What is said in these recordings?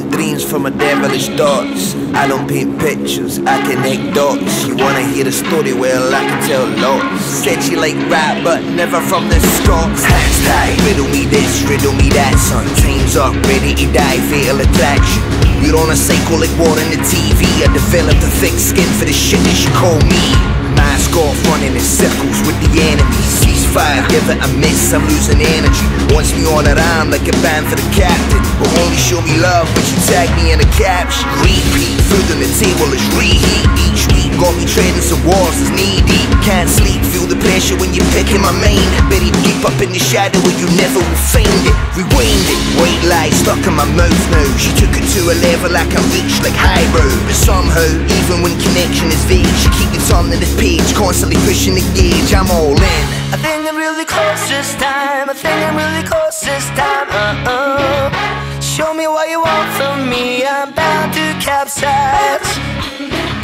brains from my devilish thoughts. I don't paint pictures, I connect dots. You wanna hear the story? Well, I can tell lots. Said she like rap, but never from the Scots. Hands riddle me this, riddle me that, son. Teams up, ready to die, fatal attraction. You're on a cycle like water in the TV. I developed a thick skin for the shit that you call me. Mask off, running in circles with the enemy. Ceasefire, give it a miss, I'm losing energy. Wants me on a rhyme like a band for the captain. But only show me love tag me in a caption. Repeat, food on the table is reheat each week. Got me trading some walls, is knee deep. Can't sleep, feel the pressure when you're picking my main. Buried deep up in the shadow where you never will find it. Rewind it, white lies stuck in my mouth now. She took it to a level I can reach like high road. But somehow, even when connection is vague, she keep it on in the page, constantly pushing the gauge. I'm all in. I think I'm really close this time. I think I'm really close this time. Uh oh. Capsize.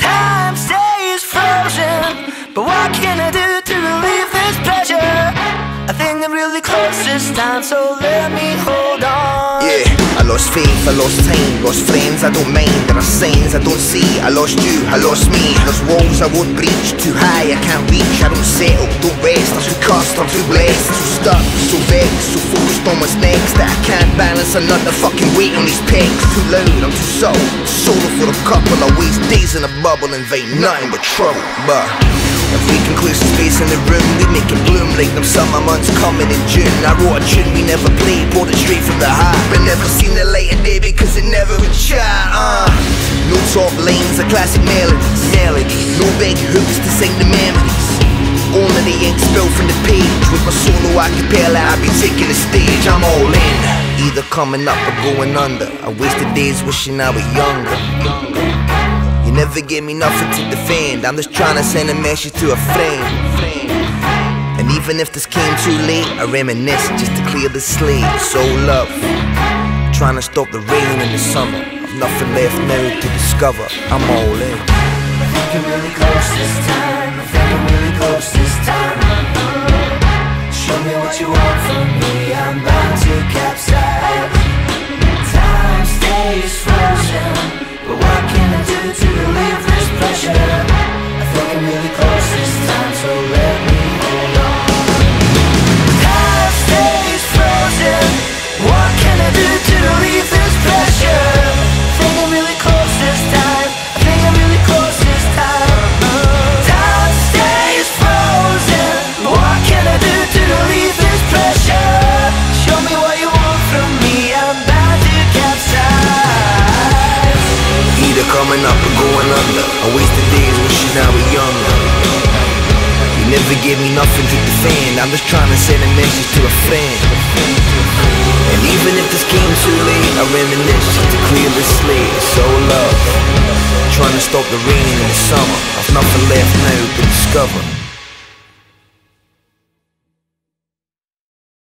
Time stays frozen, but what can I do to relieve this pressure? I think I'm really close this time, so let me hold on. Yeah, lost faith, I lost time, lost friends I don't mind. There are signs I don't see. I lost you, I lost me. There's walls I won't breach. Too high, I can't reach. I don't settle, don't rest. I'm too cussed, I'm too blessed. Too stuck, so vexed, so focused on what's next that I can't balance another fucking weight on these pegs. Too loud, I'm too soul. Solo for a couple of waste days in a bubble, invite nothing but trouble. But if we can clear some space in the room, we make it bloom like them summer months coming in June. I wrote a tune we never played, pulled it straight from the heart, but never seen the light of day because it never would shine. Uh. No top lanes, a classic melodies, melody. No big hooks to sing the memories. Only the ink spilled from the page. With my solo acapella, I be taking the stage. I'm all in. Either coming up or going under. I wasted days wishing I was younger. Never gave me nothing to defend. I'm just trying to send a message to a friend. And even if this came too late, I reminisce just to clear the slate. So love, trying to stop the rain in the summer. I've nothing left now to discover. I'm all in. I think I'm really close this time. I think I'm really close this time. Show me what you want from me. I'm bound to capsize. Or going under. I wasted days wishing I was younger. You never gave me nothing to defend. I'm just trying to send a message to a friend. And even if this came too late, I reminisce to clear the slate. So love, trying to stop the rain in the summer. I've nothing left now to discover.